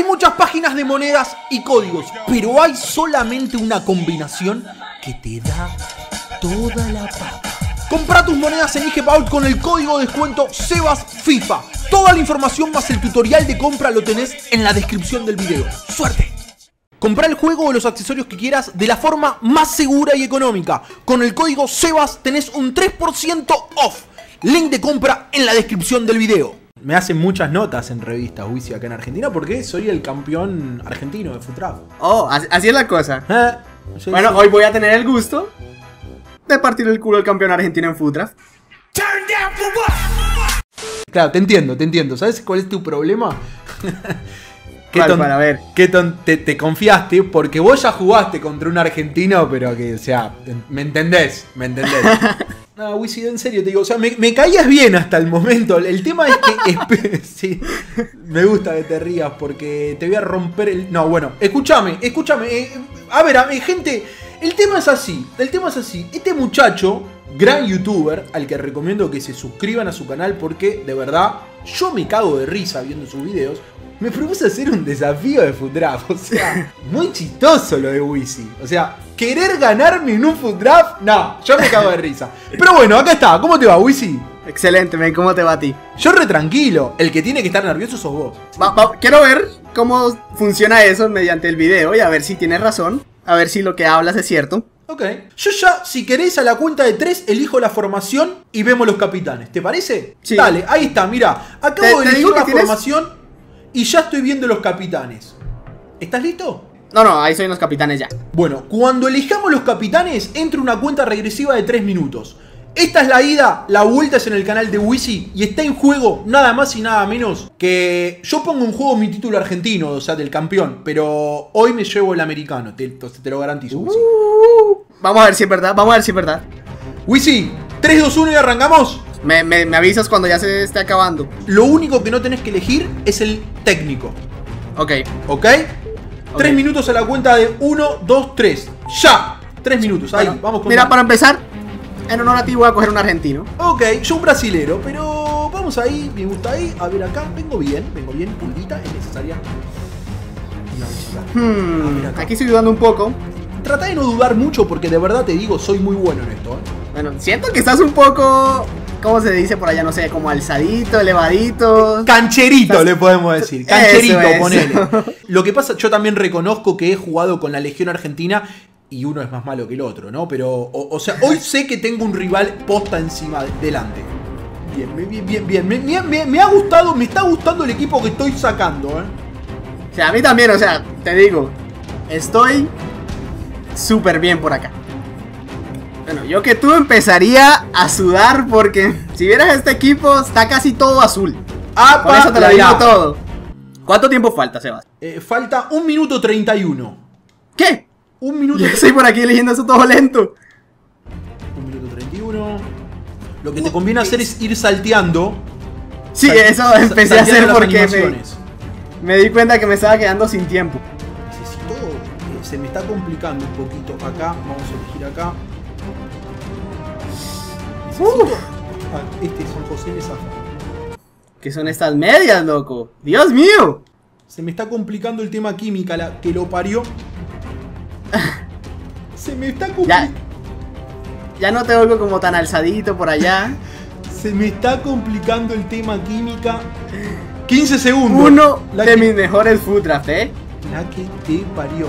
Hay muchas páginas de monedas y códigos, pero hay solamente una combinación que te da toda la papa. Compra tus monedas en IGPAUL con el código de descuento SEBASFIFA. Toda la información más el tutorial de compra lo tenés en la descripción del video. ¡Suerte! Compra el juego o los accesorios que quieras de la forma más segura y económica. Con el código SEBAS tenés un 3% off. Link de compra en la descripción del video. Me hacen muchas notas en revistas Wisi acá en Argentina porque soy el campeón argentino de Futrap. Oh, así, es la cosa. Eh, Bueno, sí. hoy voy a tener el gusto de partir el culo al campeón argentino en Futra. Claro, te entiendo, te entiendo. ¿Sabes cuál es tu problema? ¿Cuál? Para ver. qué ton- te, te confiaste porque vos ya jugaste contra un argentino, pero que, o sea, ¿me entendés? ¿Me entendés? No, Wisi, en serio te digo, o sea, me, me caías bien hasta el momento. El tema es que. sí, me gusta que te rías porque te voy a romper el. No, bueno, escúchame, escúchame. eh, a ver, a ver, gente, el tema es así. El tema es así. Este muchacho, gran youtuber, al que recomiendo que se suscriban a su canal porque, de verdad, yo me cago de risa viendo sus videos. Me propuso hacer un desafío de Food Draft. O sea, muy chistoso lo de Wisi. O sea, querer ganarme en un Food Draft, no, yo me cago de risa. Pero bueno, acá está. ¿Cómo te va, Wisi? Excelente, men, ¿cómo te va a ti? Yo re tranquilo. El que tiene que estar nervioso sos vos. Va- va- quiero ver cómo funciona eso mediante el video y a ver si tienes razón. A ver si lo que hablas es cierto. Ok. Yo ya, si querés, a la cuenta de tres, elijo la formación y vemos los capitanes. ¿Te parece? Sí. Dale, ahí está, mira. Acabo de elegir la tienes- formación y ya estoy viendo los capitanes. ¿Estás listo? No, no, ahí soy los capitanes ya. Bueno, cuando elijamos los capitanes, entra una cuenta regresiva de 3 minutos. Esta es la ida, la vuelta es en el canal de Wisi y está en juego nada más y nada menos que yo pongo en juego mi título argentino, o sea, del campeón, pero hoy me llevo el americano, te, te lo garantizo. Wisi. Vamos a ver si es verdad, vamos a ver si es verdad. Wisi, 3, 2, 1 y arrancamos. Me, me- me avisas cuando ya se esté acabando. Lo único que no tenés que elegir es el técnico, Ok. ¿ok? 3 minutos a la cuenta de 1, 2, 3. ¡Ya! 3 minutos, ahí, Bueno, vamos con Mira, para empezar, en honor a ti voy a coger un argentino. Ok, yo un brasilero, pero vamos ahí, me gusta ahí. A ver acá, vengo bien, vengo bien, puntita, es necesaria. Hmm, aquí estoy dudando un poco. Trata de no dudar mucho porque de verdad te digo, soy muy bueno en esto. ¿eh? Bueno, siento que estás un poco. ¿Cómo se dice por allá? No sé, como alzadito, elevadito. Cancherito Estás- le podemos decir. Eso, Cancherito, eso. ponele. Lo que pasa, yo también reconozco que he jugado con la Legión Argentina y uno es más malo que el otro, ¿no? Pero, o, o sea, hoy sé que tengo un rival posta encima, de- delante. Bien, bien, bien, bien. Me, me- me- me ha gustado, me está gustando el equipo que estoy sacando, ¿eh? O sea, a mí también, o sea, te digo, estoy súper bien por acá. Bueno, yo que tú empezaría a sudar porque si vieras este equipo está casi todo azul. ¡Apa! Por eso te lo digo ya. todo. ¿Cuánto tiempo falta, Sebas? Eh, falta un minuto 31. ¿Qué? Un minuto, estoy por aquí leyendo eso todo lento. un minuto 31. Lo que te conviene hacer es ir salteando. Sí, Sal- eso empecé a hacer porque me, di cuenta que me estaba quedando sin tiempo. Necesito. eh, se me está complicando un poquito acá. Vamos a elegir acá. Necesito. Ah, este San José me zafa. ¿Qué son estas medias, loco? ¡Dios mío! Se me está complicando el tema química, la que lo parió. Se me está Ya, complicando. ya no te oigo como tan alzadito por allá. Se me está complicando el tema química. 15 segundos. Uno La de que- mis mejores food draft, ¿eh? La que te parió.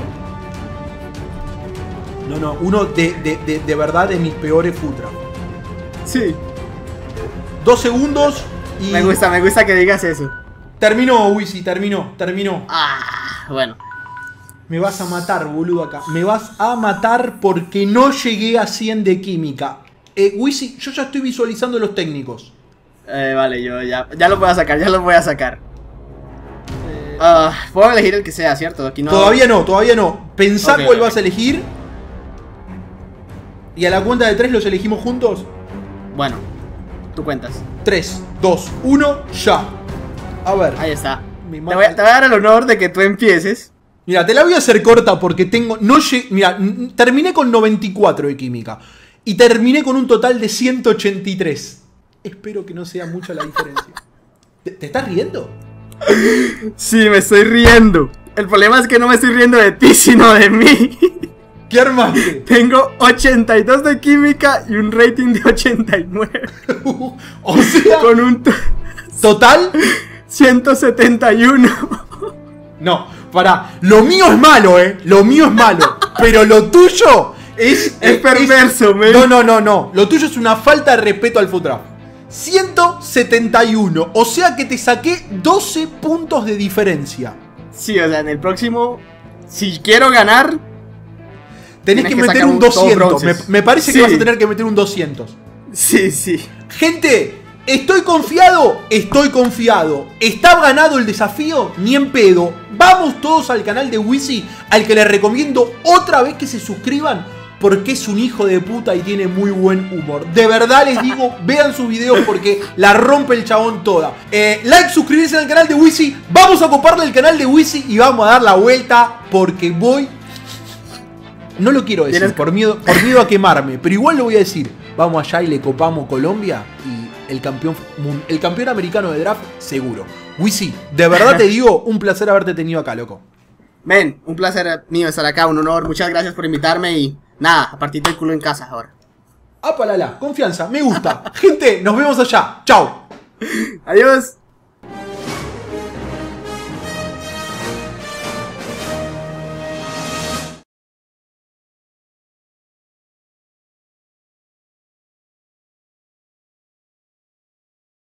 No, no, uno de, de, de, de verdad de mis peores futra. Sí. Dos segundos y. Me gusta, me gusta que digas eso. Terminó, Wisi, terminó, terminó. Ah, bueno. Me vas a matar, boludo, acá. Me vas a matar porque no llegué a 100 de química. Eh, Wisi, yo ya estoy visualizando los técnicos. Eh, vale, yo ya, ya lo voy a sacar, ya lo voy a sacar. Ah, puedo elegir el que sea, ¿cierto? Aquí no. Todavía no, todavía no. Pensá Ok, cuál vas a elegir. Y a la cuenta de tres los elegimos juntos. Bueno, tú cuentas. 3, 2, 1, ya. A ver. Ahí está. Me Te voy, a- te voy a dar el honor de que tú empieces. Mira, te la voy a hacer corta porque tengo. No Mira, terminé con 94 de química. Y terminé con un total de 183. Espero que no sea mucha la diferencia. ¿Te, te estás riendo? Sí, me estoy riendo. El problema es que no me estoy riendo de ti, sino de mí. ¿Qué armaste? Tengo 82 de química y un rating de 89. o sea, Con un total. 171. No, para. Lo mío es malo, eh. Lo mío es malo. Pero lo tuyo es. Es perverso, men. No, no, no, no. Lo tuyo es una falta de respeto al foot draft. 171. O sea que te saqué 12 puntos de diferencia. Sí, o sea, en el próximo, si quiero ganar, Tenés Tenés que que meter un un- dos 200. Me, parece que vas a tener que meter un 200. sí, sí. Gente, ¿estoy confiado? Estoy confiado. ¿Está ganado el desafío? Ni en pedo. Vamos todos al canal de Wisi, al que les recomiendo otra vez que se suscriban, porque es un hijo de puta y tiene muy buen humor. De verdad les digo, vean sus videos porque la rompe el chabón toda. Eh, like, suscribirse al canal de Wisi. Vamos a coparle el canal de Wisi y vamos a dar la vuelta porque voy no lo quiero decir por miedo, por miedo a quemarme, pero igual lo voy a decir. Vamos allá y le copamos Colombia y el campeón, el campeón americano de draft, seguro. Wisi, de verdad te digo, un placer haberte tenido acá, loco. Men, un placer mío estar acá, un honor. Muchas gracias por invitarme y nada, a partir del culo en casa ahora. Apalala, confianza, me gusta. Gente, nos vemos allá. Chao. Adiós.